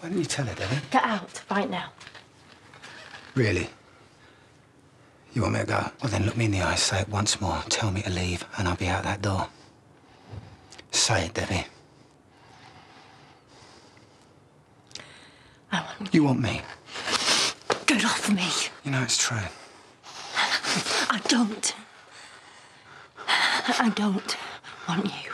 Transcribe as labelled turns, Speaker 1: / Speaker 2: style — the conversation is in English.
Speaker 1: Why didn't you tell her, Debbie?
Speaker 2: Get out right now.
Speaker 1: Really? You want me to go? Well, then look me in the eye, say it once more, tell me to leave, and I'll be out that door. Say it, Debbie.
Speaker 2: I want
Speaker 1: You want me?
Speaker 2: Get off me.
Speaker 1: You know it's true.
Speaker 2: I don't. I don't want you.